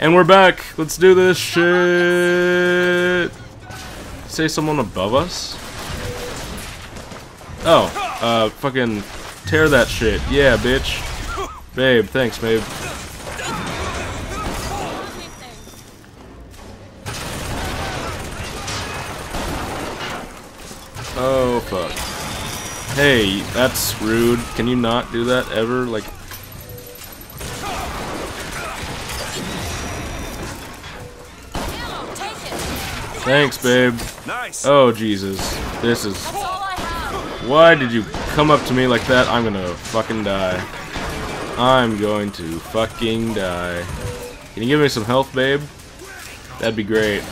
And we're back. Let's do this shit. Say someone above us? Oh, uh, fucking tear that shit. Yeah, bitch. Babe, thanks, babe. Oh, fuck. Hey, that's rude. Can you not do that ever? Like, Thanks, babe. Nice. Oh, Jesus. This is... Why did you come up to me like that? I'm gonna fucking die. I'm going to fucking die. Can you give me some health, babe? That'd be great.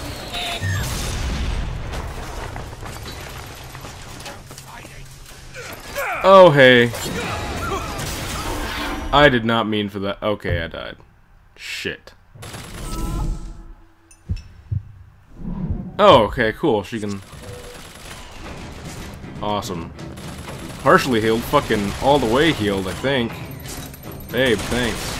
Oh, hey. I did not mean for that. Okay, I died. Shit. Oh, okay, cool. She can... Awesome. Partially healed, fucking all the way healed, I think. Babe, thanks.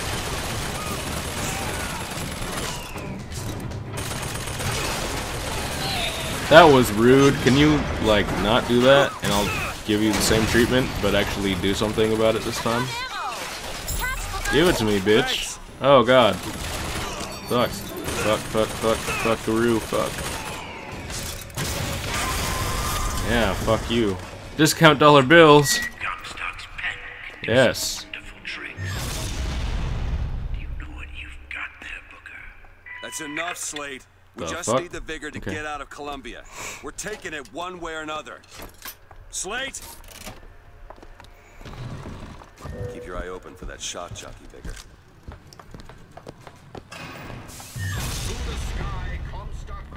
That was rude. Can you, like, not do that? And I'll give you the same treatment, but actually do something about it this time? Give it to me, bitch. Oh, God. Fuck. Fuck, fuck, fuck, fuckaroo, fuck. Yeah, fuck you. Discount dollar bills. Yes. wonderful tricks. Do you know what you've got there, Booker? That's enough, Slate. We The just fuck? need the vigor to Okay. get out of Columbia. We're taking it one way or another. Slate! Keep your eye open for that Shock Jockey,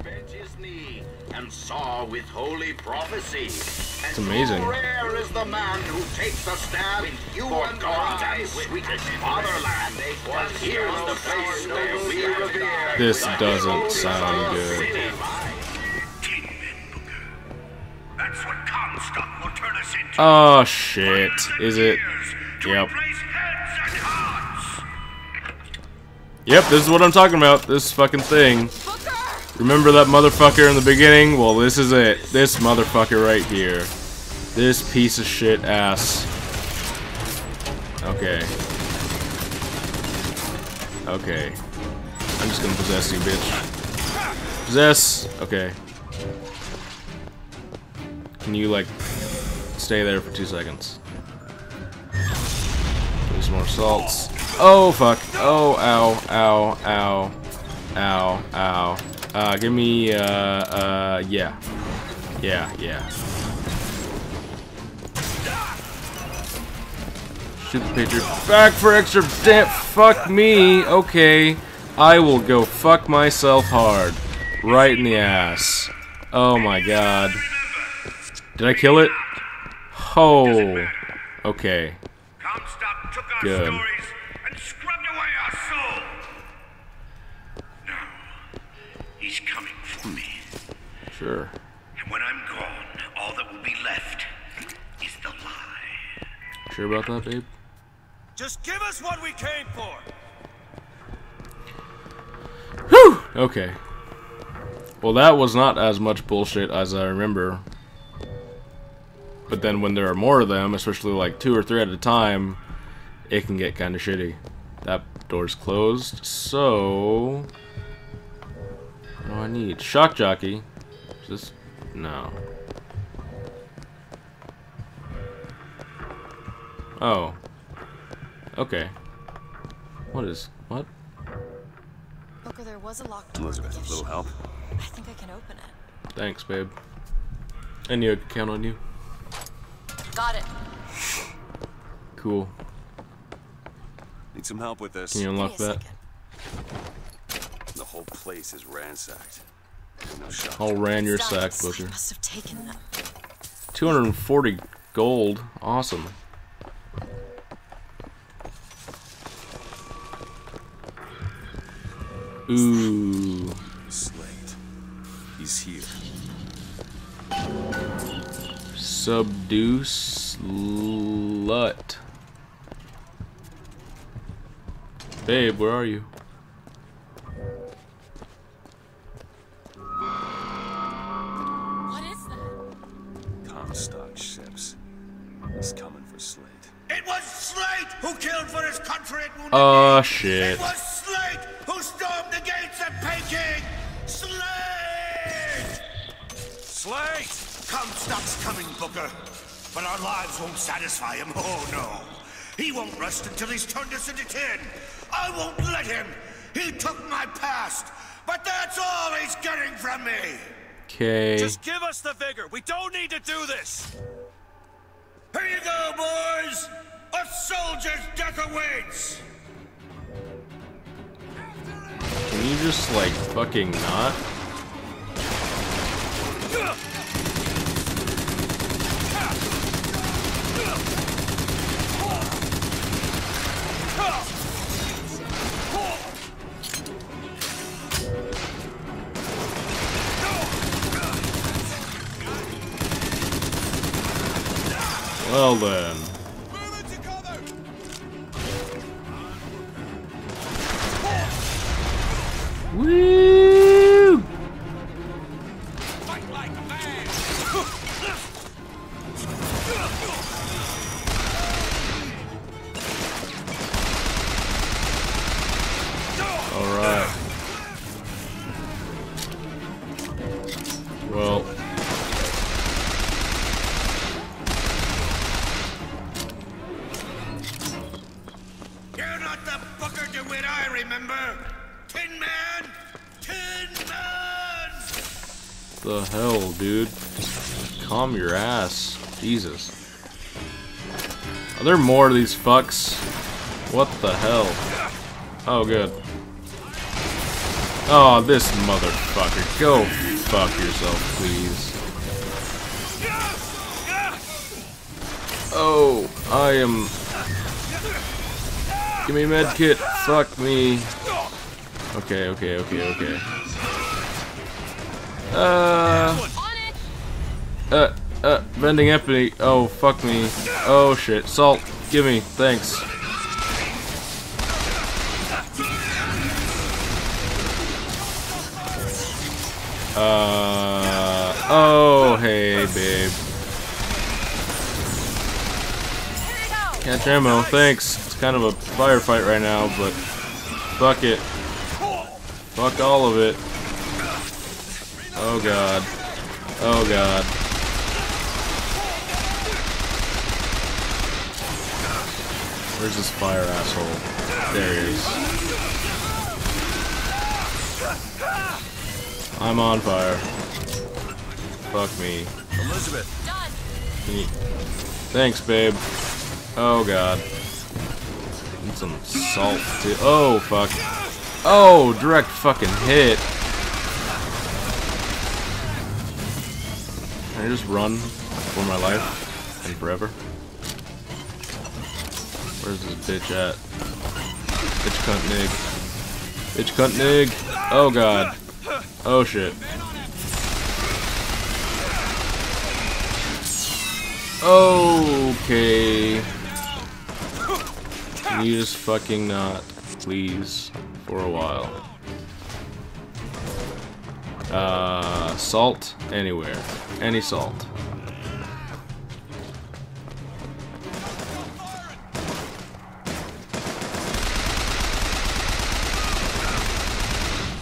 bent his knee and saw with holy prophecy. It's amazing. Rare is the man who takes a stab in you and God and sweetest fatherland. Was here's the place where we revere. This doesn't sound good. Ten men, Booker. That's what Comstock will turn us into. Oh, shit. Is it? Yep. replace heads and hearts. Yep, this is what I'm talking about. This fucking thing. Remember that motherfucker in the beginning? Well, this is it. This motherfucker right here. This piece of shit ass. Okay. Okay. I'm just gonna possess you, bitch. Possess! Okay. Can you, like, stay there for two seconds? Some more salts. Oh, fuck. Oh, ow, ow, ow. Ow, ow. Uh, give me, uh, uh, yeah. Yeah, yeah. Shoot the Patriot back for extra damn. Fuck me. Okay. I will go fuck myself hard. Right in the ass. Oh my god. Did I kill it? Oh. Okay. Good. Sure. And when I'm gone, all that will be left is the lie. Sure about that, babe? Just give us what we came for! Whew! Okay. Well, that was not as much bullshit as I remember. But then when there are more of them, especially like two or three at a time, it can get kind of shitty. That door's closed, so... What do I need? Shock jockey. Just... no. Oh. Okay. What is... what? Booker, there was a locked door. Elizabeth, a little help? I think I can open it. Thanks, babe. I knew I could count on you. Got it. Cool. Need some help with this. Can you unlock that? second. The whole place is ransacked. No. I'll ran your sack, Zealots. Booker. must have taken them. 240 gold. Awesome. Ooh. Slate. He's here. Subdue slut. Babe, where are you? Was Slate who killed for his country at Wounded Oh, Knee. shit. It was Slate who stormed the gates at Peking. Slate! Slate! Comstock's coming, Booker. But our lives won't satisfy him. Oh, no. He won't rest until he's turned us into tin. I won't let him. He took my past. But that's all he's getting from me. Okay. Just give us the vigor. We don't need to do this. Here you go, boys. A soldier's death awaits. Can you just like fucking not? Well then. Woo! Alright. Tin Man. Tin Man. The hell, dude? Calm your ass. Jesus. Are there more of these fucks? What the hell? Oh, good. Oh, this motherfucker. Go fuck yourself, please. Oh, I am... Give me med kit. Fuck me. Okay, okay, okay, okay. Uh... Uh, uh, vending empty. Oh, fuck me. Oh, shit. Salt, give me. Thanks. Uh, oh, hey, babe. Catch ammo, thanks. It's kind of a firefight right now, but fuck it. Fuck all of it. Oh god. Oh god. Where's this fire asshole? There he is. I'm on fire. Fuck me. Elizabeth, Can you... Thanks, babe. Oh god. Need some salt too. Oh fuck. Oh, direct fucking hit. Can I just run for my life and forever? Where's this bitch at? Bitch cunt nig. Bitch cunt nig. Oh god. Oh shit. Okay. Can you just fucking not, please, for a while? Uh, salt anywhere. Any salt.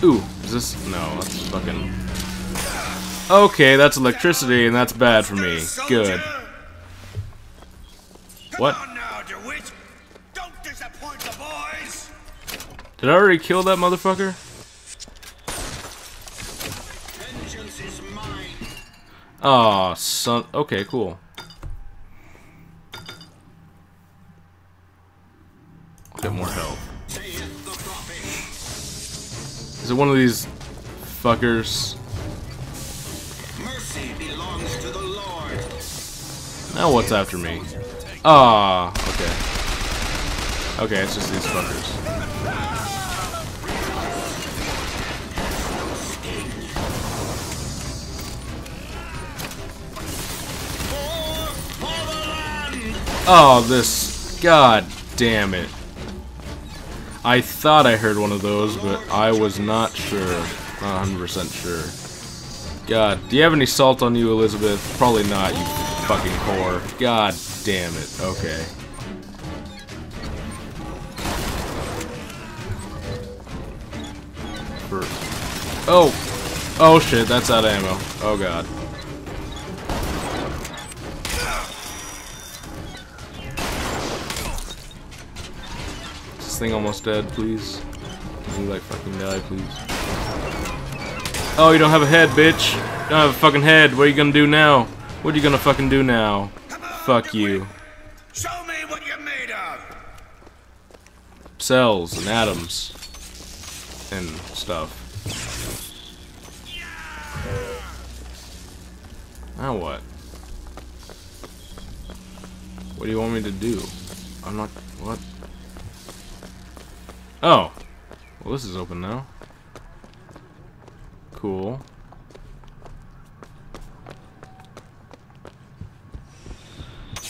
Ooh, is this? No, that's fucking. Okay, that's electricity, and that's bad for me. Good. What? Did I already kill that motherfucker? Vengeance is mine. Aw, son. Okay, cool. Get more health. Saith the prophet. Is it one of these fuckers? Mercy belongs to the Lord. Now what's after me? Ah, okay. Okay, it's just these fuckers. Oh, this. God damn it. I thought I heard one of those, but I was not sure. Not 100% sure. God, do you have any salt on you, Elizabeth? Probably not, you fucking whore. God damn it. Okay. For... Oh! Oh shit, that's out of ammo. Oh god. Is this thing almost dead, please? Can you like fucking die, please? Oh, you don't have a head, bitch! You don't have a fucking head. What are you gonna do now? What are you gonna fucking do now? Fuck you. Show me what you're made of. Cells and atoms. And stuff. Now what? What do you want me to do? I'm not... What? Oh! Well, this is open now. Cool.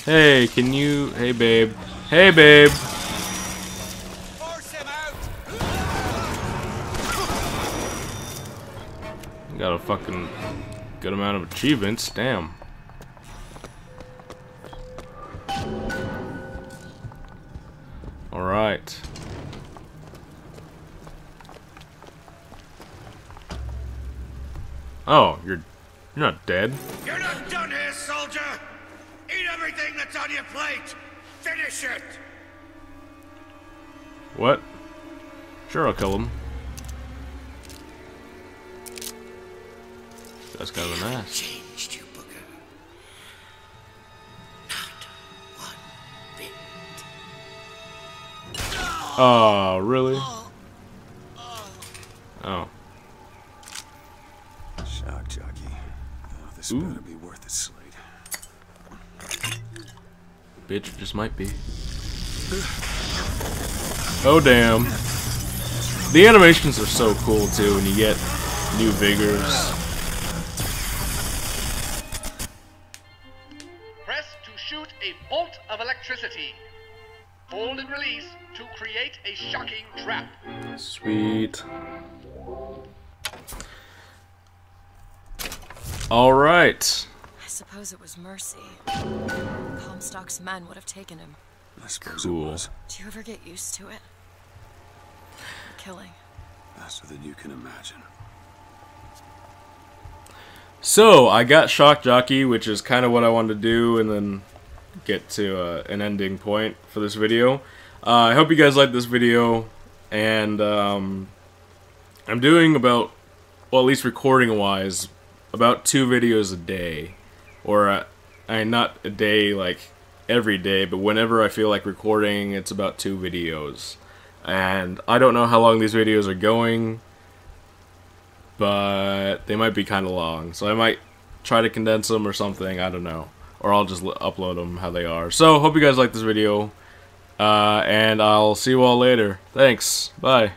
Hey, can you... Hey, babe. Hey, babe! Fucking good amount of achievements. Damn. Alright. Oh, you're you're not dead. You're not done here, soldier. Eat everything that's on your plate. Finish it. What? Sure, I'll kill him. That's kind of an ass. Changed you, Booker. Not one bit. Oh, really? Oh. Shock jockey. Oh, this Ooh. better be worth it, Slate. Bitch, just might be. Oh, damn. The animations are so cool, too, when you get new vigors. Hold and release to create a shocking trap. Sweet. Alright. I suppose it was mercy. Comstock's men would have taken him. I suppose Cool. it was. Do you ever get used to it? Killing. Faster than you can imagine. So, I got Shock Jockey, which is kind of what I wanted to do, and then get to uh, an ending point for this video. Uh, I hope you guys liked this video, and um, I'm doing about, well, at least recording-wise, about two videos a day. Or, uh, I mean, not a day, like, every day, but whenever I feel like recording, it's about two videos. And I don't know how long these videos are going, but they might be kind of long. So I might try to condense them or something. I don't know. Or I'll just upload them how they are. So hope you guys like this video. Uh, and I'll see you all later. Thanks. Bye.